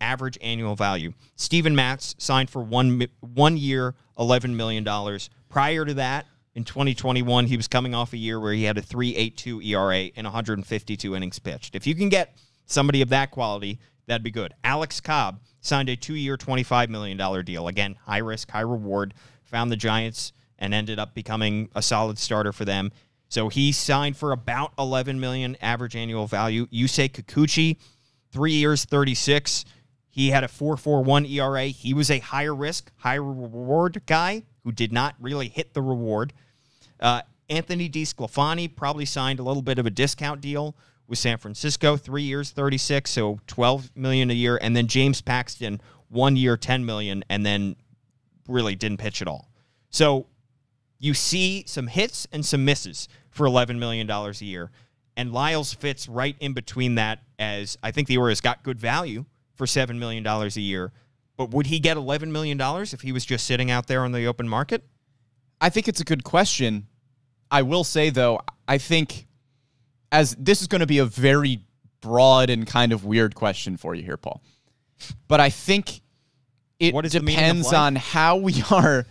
Speaker 1: average annual value. Steven Matz signed for one, one year, $11 million. Prior to that, in 2021, he was coming off a year where he had a 3.82 ERA and 152 innings pitched. If you can get somebody of that quality, that'd be good. Alex Cobb signed a two-year, $25 million deal. Again, high risk, high reward. Found the Giants and ended up becoming a solid starter for them. So he signed for about 11 million average annual value. Yusei Kikuchi, three years, 36. He had a 4.41 ERA. He was a higher risk, higher reward guy who did not really hit the reward. Uh, Anthony DeSclafani probably signed a little bit of a discount deal with San Francisco, three years, 36, so 12 million a year. And then James Paxton, one year, 10 million, and then really didn't pitch at all. So you see some hits and some misses for $11 million a year. And Lyles fits right in between that as I think the Orioles got good value for $7 million a year. But would he get $11 million if he was just sitting out there on the open market?
Speaker 2: I think it's a good question. I will say though, I think as this is going to be a very broad and kind of weird question for you here, Paul. But I think It
Speaker 1: What is the meaning of
Speaker 2: depends on how we are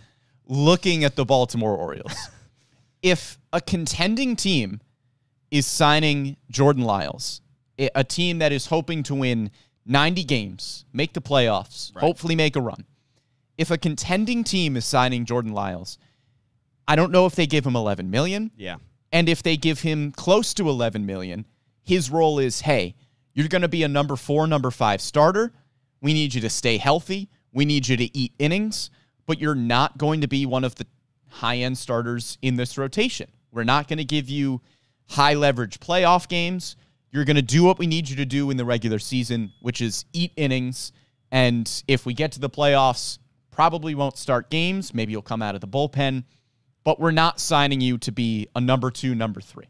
Speaker 2: looking at the Baltimore Orioles. [LAUGHS] if a contending team is signing Jordan Lyles, a team that is hoping to win 90 games, make the playoffs, hopefully make a run. If a contending team is signing Jordan Lyles, I don't know if they give him 11 million.
Speaker 1: Yeah.
Speaker 2: And if they give him close to 11 million, his role is, hey, you're going to be a number 4, number 5 starter. We need you to stay healthy. We need you to eat innings, but you're not going to be one of the high-end starters in this rotation. We're not going to give you high leverage playoff games. You're going to do what we need you to do in the regular season, which is eat innings. And if we get to the playoffs, probably won't start games. Maybe you'll come out of the bullpen, but we're not signing you to be a number two, number three.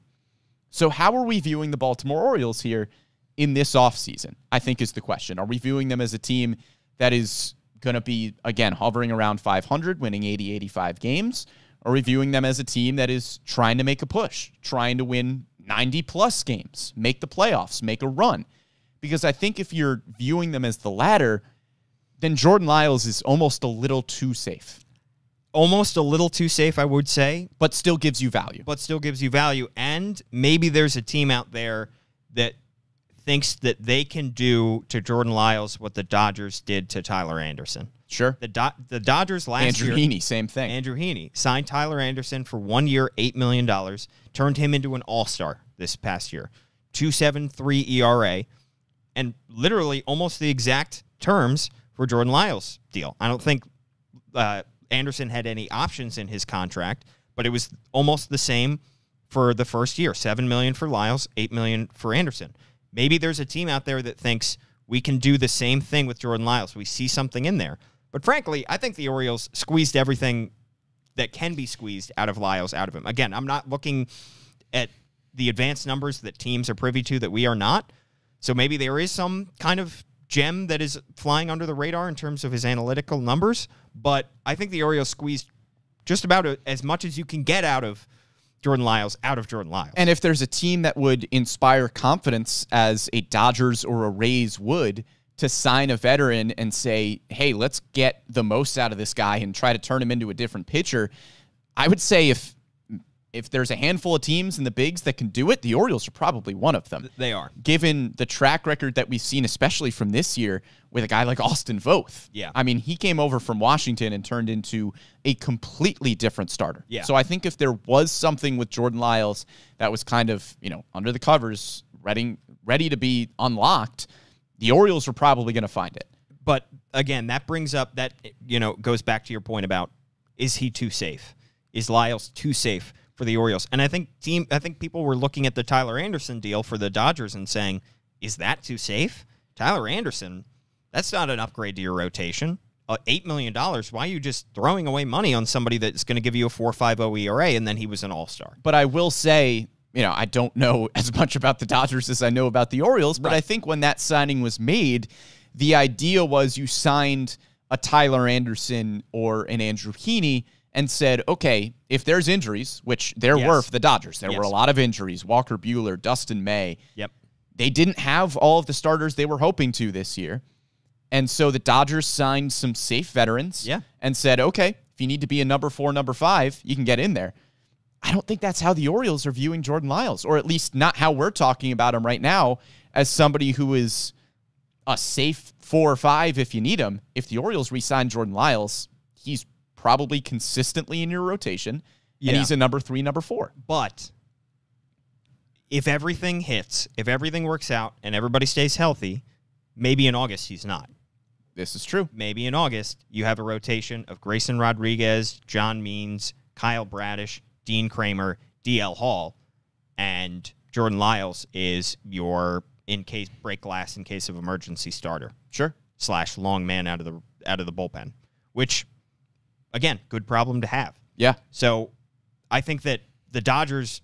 Speaker 2: So, how are we viewing the Baltimore Orioles here in this offseason? I think is the question. Are we viewing them as a team that is going to be, again, hovering around 500, winning 80, 85 games? Are we viewing them as a team that is trying to make a push, trying to win 90 plus games, make the playoffs, make a run? Because I think if you're viewing them as the latter, then Jordan Lyles is almost a little too safe,
Speaker 1: Almost a little too safe, I would say,
Speaker 2: but still gives you value.
Speaker 1: but still gives you value. And maybe there's a team out there that thinks that they can do to Jordan Lyles what the Dodgers did to Tyler Anderson.
Speaker 2: Sure.
Speaker 1: The Do- the Dodgers last
Speaker 2: Andrew
Speaker 1: year Andrew
Speaker 2: Heaney, same thing.
Speaker 1: Andrew Heaney signed Tyler Anderson for one year, $8 million, turned him into an all star this past year. 273 ERA, and literally almost the exact terms for Jordan Lyles' deal. I don't think uh, Anderson had any options in his contract, but it was almost the same for the first year. Seven million for Lyles, eight million for Anderson. Maybe there's a team out there that thinks we can do the same thing with Jordan Lyles. We see something in there. But frankly, I think the Orioles squeezed everything that can be squeezed out of Lyles out of him. Again, I'm not looking at the advanced numbers that teams are privy to that we are not. So maybe there is some kind of gem that is flying under the radar in terms of his analytical numbers. But I think the Orioles squeezed just about as much as you can get out of Jordan Lyles out of Jordan Lyles.
Speaker 2: And if there's a team that would inspire confidence as a Dodgers or a Rays would to sign a veteran and say, hey, let's get the most out of this guy and try to turn him into a different pitcher, I would say if if there's a handful of teams in the bigs that can do it, the Orioles are probably one of them.
Speaker 1: they are.
Speaker 2: Given the track record that we've seen, especially from this year, with a guy like Austin Voth.
Speaker 1: Yeah.
Speaker 2: I mean, he came over from Washington and turned into a completely different starter.
Speaker 1: Yeah.
Speaker 2: So I think if there was something with Jordan Lyles that was kind of, you know, under the covers, ready, ready to be unlocked, the Orioles were probably going to find it.
Speaker 1: But again, that brings up that you know goes back to your point about is he too safe? Is Lyles too safe for the Orioles? And I think team, I think people were looking at the Tyler Anderson deal for the Dodgers and saying, is that too safe? Tyler Anderson, that's not an upgrade to your rotation. Uh, Eight million dollars. Why are you just throwing away money on somebody that's going to give you a four five zero ERA and then he was an all star?
Speaker 2: But I will say, you know, I don't know [LAUGHS] as much about the Dodgers as I know about the Orioles, but I think when that signing was made, the idea was you signed a Tyler Anderson or an Andrew Heaney and said, okay, if there's injuries, which there
Speaker 1: Yes.
Speaker 2: were for the Dodgers, there were a lot of injuries, Walker Buehler, Dustin May,
Speaker 1: Yep.
Speaker 2: they didn't have all of the starters they were hoping to this year. And so the Dodgers signed some safe veterans
Speaker 1: Yeah.
Speaker 2: and said, okay, if you need to be a number four, number five, you can get in there. I don't think that's how the Orioles are viewing Jordan Lyles, or at least not how we're talking about him right now as somebody who is a safe four or five if you need him. If the Orioles re sign Jordan Lyles, he's probably consistently in your rotation,
Speaker 1: Yeah.
Speaker 2: and he's a number three, number four.
Speaker 1: But if everything hits, if everything works out and everybody stays healthy, maybe in August he's not.
Speaker 2: This is true.
Speaker 1: Maybe in August you have a rotation of Grayson Rodriguez, John Means, Kyle Bradish, Dean Kremer, DL Hall, and Jordan Lyles is your in case break glass in case of emergency starter
Speaker 2: Sure.
Speaker 1: slash long man out of the out of the bullpen, which again, good problem to have.
Speaker 2: Yeah.
Speaker 1: So I think that the Dodgers,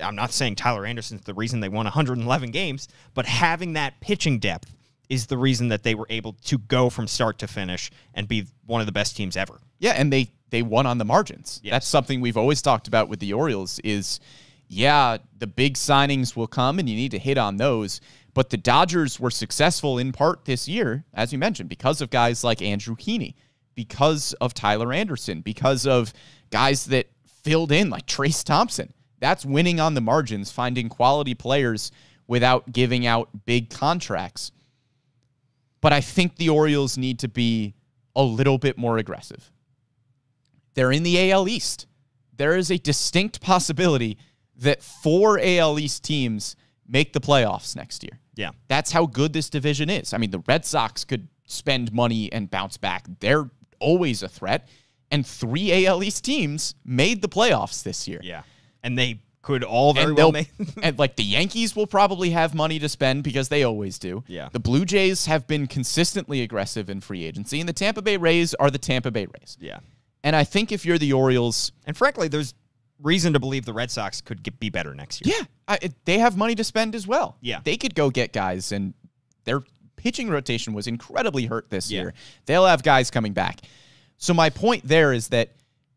Speaker 1: I'm not saying Tyler Anderson's the reason they won 111 games, but having that pitching depth is the reason that they were able to go from start to finish and be one of the best teams ever.
Speaker 2: Yeah, and they they won on the margins.
Speaker 1: Yes.
Speaker 2: That's something we've always talked about with the Orioles is yeah, the big signings will come and you need to hit on those, But the Dodgers were successful in part this year, as you mentioned, because of guys like Andrew Heaney, because of Tyler Anderson, because of guys that filled in like Trayce Thompson. That's winning on the margins, finding quality players without giving out big contracts. But I think the Orioles need to be a little bit more aggressive. They're in the AL East. There is a distinct possibility that four AL East teams make the playoffs next year.
Speaker 1: Yeah.
Speaker 2: That's how good this division is. I mean, the Red Sox could spend money and bounce back. They're always a threat. And three AL East teams made the playoffs this year.
Speaker 1: Yeah. And they could all very
Speaker 2: and
Speaker 1: well make. [LAUGHS] [LAUGHS]
Speaker 2: and like the Yankees will probably have money to spend because they always do.
Speaker 1: Yeah.
Speaker 2: The Blue Jays have been consistently aggressive in free agency, and the Tampa Bay Rays are the Tampa Bay Rays.
Speaker 1: yeah.
Speaker 2: And I think if you're the Orioles,
Speaker 1: And frankly, there's reason to believe the Red Sox could get, be better next year.
Speaker 2: yeah, I, they have money to spend as well.
Speaker 1: Yeah.
Speaker 2: They could go get guys, and their pitching rotation was incredibly hurt this
Speaker 1: Yeah.
Speaker 2: year. They'll have guys coming back. So my point there is that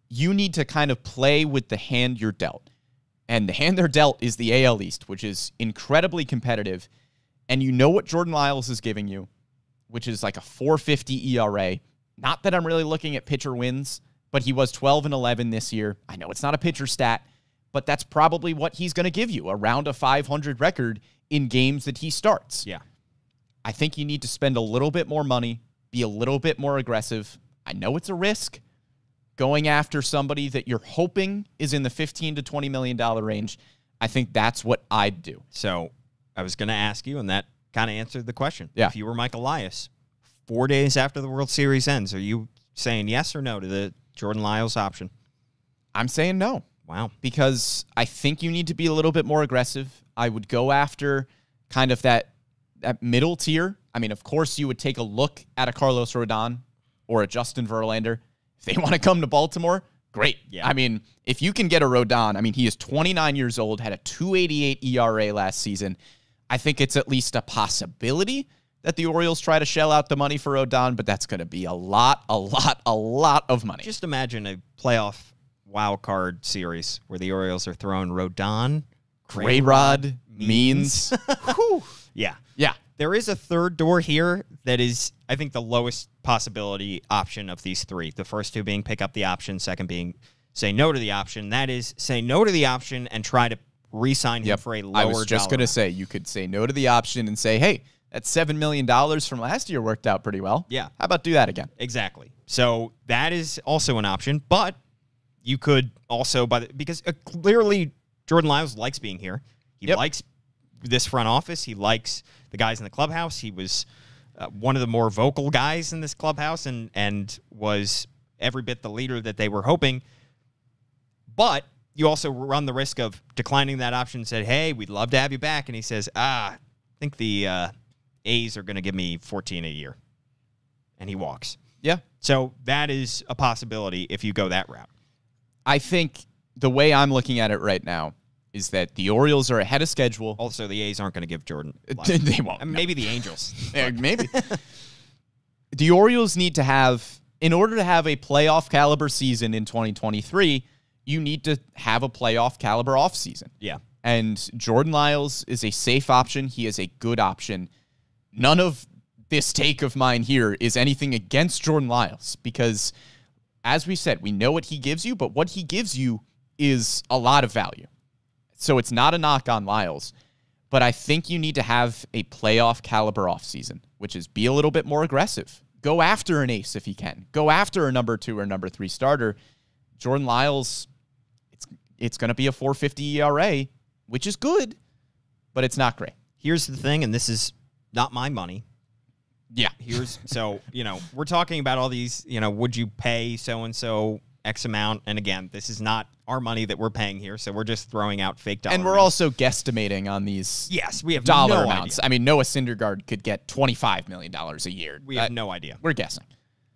Speaker 2: you need to kind of play with the hand you're dealt. And the hand they're dealt is the AL East, which is incredibly competitive. And you know what Jordan Lyles is giving you, which is like a 450 ERA. Not that I'm really looking at pitcher wins, but he was 12 and 11 this year. I know it's not a pitcher stat, but that's probably what he's going to give you around a 500 record in games that he starts.
Speaker 1: Yeah.
Speaker 2: I think you need to spend a little bit more money, be a little bit more aggressive. I know it's a risk going after somebody that you're hoping is in the 15 to 20 million dollar range. I think that's what I'd do.
Speaker 1: So I was going to ask you, and that kind of answered the question.
Speaker 2: Yeah.
Speaker 1: If you were Mike Elias, four days after the World Series ends, are you saying yes or no to the Jordan Lyles option?
Speaker 2: I'm saying no
Speaker 1: Wow.
Speaker 2: because I think you need to be a little bit more aggressive. I would go after kind of that that middle tier. I mean, of course, you would take a look at a Carlos Rodon or a Justin Verlander if they [LAUGHS] want to come to Baltimore. Great.
Speaker 1: Yeah.
Speaker 2: I mean, if you can get a Rodon, I mean, he is 29 years old, had a 288 ERA last season. I think it's at least a possibility that the Orioles try to shell out the money for Rodon, but that's going to be a lot, a lot, a lot of money.
Speaker 1: Just imagine a playoff wild card series where the Orioles are throwing Rodon,
Speaker 2: Gray Rod means. [LAUGHS] Whew.
Speaker 1: Yeah.
Speaker 2: Yeah.
Speaker 1: There is a third door here that is, I think, the lowest possibility option of these three. The first two being pick up the option, second being say no to the option. That is, say no to the option and try to re-sign him
Speaker 2: Yep.
Speaker 1: for a lower.
Speaker 2: I was just going to say you could say no to the option and say, hey, that $7 million from last year worked out pretty well.
Speaker 1: Yeah.
Speaker 2: How about do that again?
Speaker 1: Exactly. So that is also an option, but you could also by the, because uh, clearly Jordan Lyles likes being here. He
Speaker 2: Yep.
Speaker 1: likes this front office. He likes the guys in the clubhouse. He was uh, one of the more vocal guys in this clubhouse and and was every bit the leader that they were hoping. But you also run the risk of declining that option and said, "Hey, we'd love to have you back." And he says, "Ah, I think the uh, A's are going to give me 14 a year." And he walks.
Speaker 2: Yeah.
Speaker 1: So that is a possibility if you go that route.
Speaker 2: I think the way I'm looking at it right now is that the Orioles are ahead of schedule.
Speaker 1: Also, the A's aren't going to give Jordan. [LAUGHS]
Speaker 2: they won't.
Speaker 1: Maybe the Angels. [LAUGHS]
Speaker 2: Yeah, maybe. the Orioles need to have, in order to have a playoff caliber season in 2023, you need to have a playoff caliber offseason.
Speaker 1: yeah.
Speaker 2: And Jordan Lyles is a safe option. He is a good option. None of this take of mine here is anything against Jordan Lyles because, as we said, we know what he gives you, but what he gives you is a lot of value. So it's not a knock on Lyles, but I think you need to have a playoff caliber offseason, which is be a little bit more aggressive. Go after an ace if you can. Go after a number two or number three starter. Jordan Lyles, it's it's going to be a 450 ERA, which is good, but it's not great.
Speaker 1: Here's the thing, and this is not my money.
Speaker 2: Yeah.
Speaker 1: Here's so you know we're talking about all these. You know, would you pay so and so X amount? And again, this is not our money that we're paying here, so we're just throwing out fake dollars.
Speaker 2: And we're also guesstimating on these
Speaker 1: yes, we have
Speaker 2: dollar
Speaker 1: no
Speaker 2: amounts.
Speaker 1: Idea.
Speaker 2: I mean, Noah Syndergaard could get $25 million a year.
Speaker 1: We have
Speaker 2: Uh,
Speaker 1: no idea.
Speaker 2: We're guessing.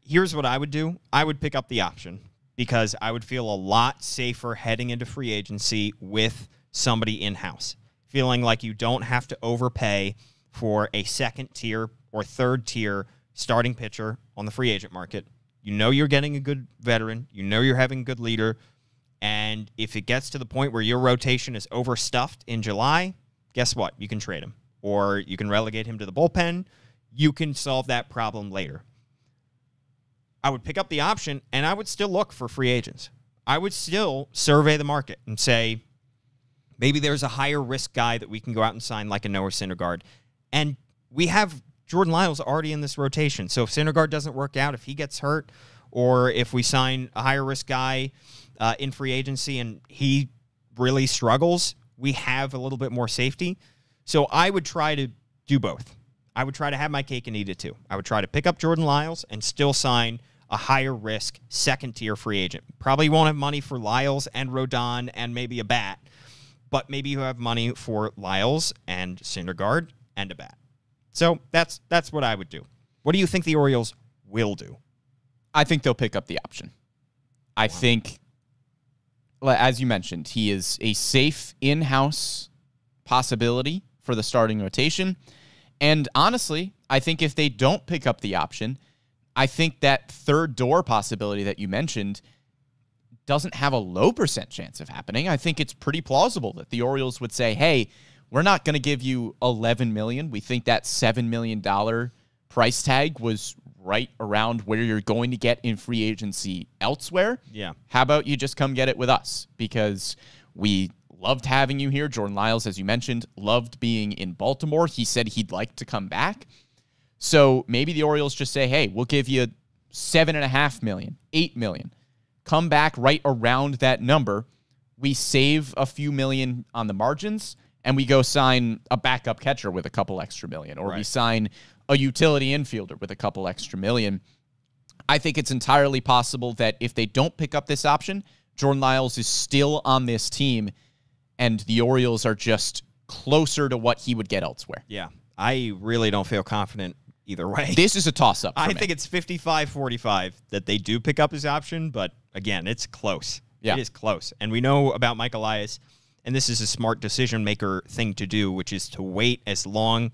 Speaker 1: here's what I would do. I would pick up the option because I would feel a lot safer heading into free agency with somebody in house, feeling like you don't have to overpay for a second tier or third tier starting pitcher on the free agent market. You know you're getting a good veteran, you know you're having a good leader, and if it gets to the point where your rotation is overstuffed in July, guess what? You can trade him. or you can relegate him to the bullpen. You can solve that problem later. I would pick up the option and I would still look for free agents. I would still survey the market and say, maybe there's a higher risk guy that we can go out and sign, like a Noah Syndergaard. And we have Jordan Lyles already in this rotation. So if Syndergaard doesn't work out, if he gets hurt, or if we sign a higher risk guy uh, in free agency and he really struggles, we have a little bit more safety. So I would try to do both. I would try to have my cake and eat it too. I would try to pick up Jordan Lyles and still sign a higher risk second tier free agent. Probably won't have money for Lyles and Rodon and maybe a bat, but maybe you have money for Lyles and Syndergaard and a bat. So that's that's what I would do. What do you think the Orioles will do?
Speaker 2: I think they'll pick up the option. I wow. think, as you mentioned, he is a safe in house possibility for the starting rotation. And honestly, I think if they don't pick up the option, I think that third door possibility that you mentioned doesn't have a low percent chance of happening. I think it's pretty plausible that the Orioles would say, "Hey, we're not going to give you 11 million. We think that 7 million dollar price tag was right around where you're going to get in free agency elsewhere.
Speaker 1: Yeah.
Speaker 2: How about you just come get it with us because we loved having you here. Jordan Lyles, as you mentioned, loved being in Baltimore. He said he'd like to come back. So maybe the Orioles just say, hey, we'll give you seven and a half million, eight million. Come back right around that number. We save a few million on the margins and we go sign a backup catcher with a couple extra million, or right. we sign a utility infielder with a couple extra million. I think it's entirely possible that if they don't pick up this option, Jordan Lyles is still on this team and the Orioles are just closer to what he would get elsewhere.
Speaker 1: Yeah. I really don't feel confident either way. [LAUGHS]
Speaker 2: This is a toss up.
Speaker 1: I
Speaker 2: me.
Speaker 1: think it's 55 45 that they do pick up his option, but again, it's close. Yeah. It is close. And we know about Mike Elias, and this is a smart decision maker thing to do, which is to wait as long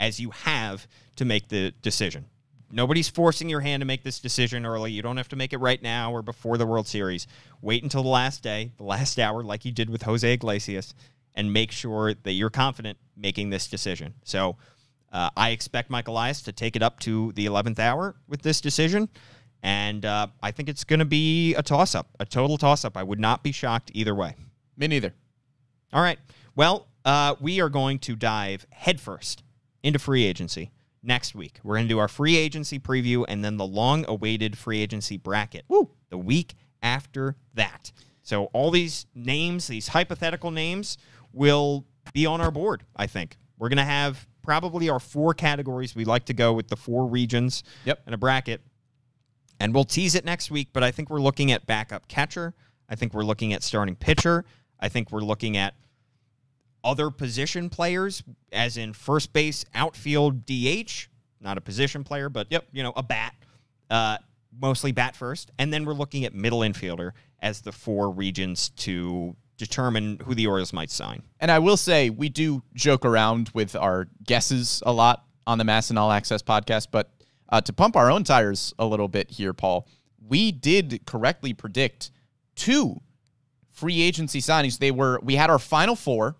Speaker 1: as you have to make the decision. Nobody's forcing your hand to make this decision early. You don't have to make it right now or before the World Series. Wait until the last day, the last hour, like you did with Jose Iglesias, and make sure that you're confident making this decision. So uh, I expect Mike Elias to take it up to the 11th hour with this decision. And uh, I think it's going to be a toss up, a total toss up. I would not be shocked either way.
Speaker 2: Me neither.
Speaker 1: All right. Well, uh, we are going to dive headfirst into free agency next week. We're going to do our free agency preview and then the long awaited free agency bracket
Speaker 2: Woo.
Speaker 1: the week after that. So, all these names, these hypothetical names, will be on our board, I think. We're going to have probably our four categories. We like to go with the four regions
Speaker 2: yep.
Speaker 1: and a bracket. And we'll tease it next week, but I think we're looking at backup catcher. I think we're looking at starting pitcher. I think we're looking at other position players, as in first base, outfield, DH, not a position player, but
Speaker 2: yep,
Speaker 1: you know, a bat, uh, mostly bat first, and then we're looking at middle infielder as the four regions to determine who the Orioles might sign.
Speaker 2: And I will say we do joke around with our guesses a lot on the MASN All Access podcast, but uh, to pump our own tires a little bit here, Paul, we did correctly predict two free agency signings. They were we had our final four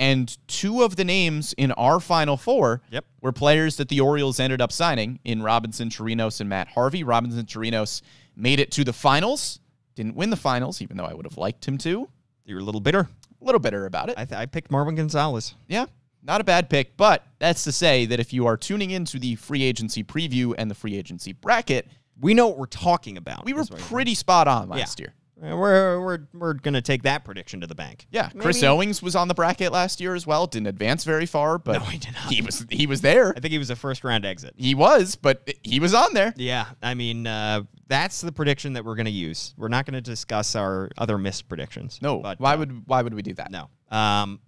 Speaker 2: and two of the names in our final four
Speaker 1: yep.
Speaker 2: were players that the Orioles ended up signing in Robinson Chirinos and Matt Harvey. Robinson Chirinos made it to the finals, didn't win the finals, even though I would have liked him to.
Speaker 1: You're a little bitter.
Speaker 2: A little bitter about it.
Speaker 1: I, th- I picked Marwin Gonzalez.
Speaker 2: Yeah, not a bad pick, but that's to say that if you are tuning into the free agency preview and the free agency bracket,
Speaker 1: we know what we're talking about.
Speaker 2: We were pretty spot on last yeah. year.
Speaker 1: Uh, we're we're we're gonna take that prediction to the bank.
Speaker 2: Yeah, Maybe. Chris Owings was on the bracket last year as well. Didn't advance very far, but
Speaker 1: no, he did not.
Speaker 2: He was he was there.
Speaker 1: I think he was a first round exit.
Speaker 2: He was, but he was on there.
Speaker 1: Yeah, I mean uh, that's the prediction that we're gonna use. We're not gonna discuss our other missed predictions.
Speaker 2: No, but, why uh, would why would we do that?
Speaker 1: No. Um,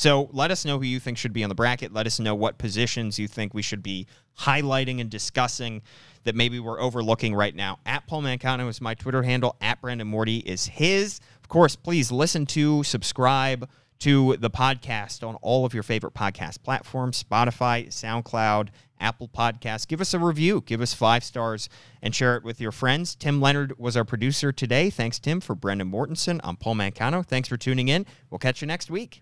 Speaker 1: so let us know who you think should be on the bracket. Let us know what positions you think we should be highlighting and discussing that maybe we're overlooking right now. At Paul Mancano is my Twitter handle. At Brendan Morty is his. Of course, please listen to, subscribe to the podcast on all of your favorite podcast platforms Spotify, SoundCloud, Apple Podcasts. Give us a review, give us five stars, and share it with your friends. Tim Leonard was our producer today. Thanks, Tim, for Brendan Mortensen. I'm Paul Mancano. Thanks for tuning in. We'll catch you next week.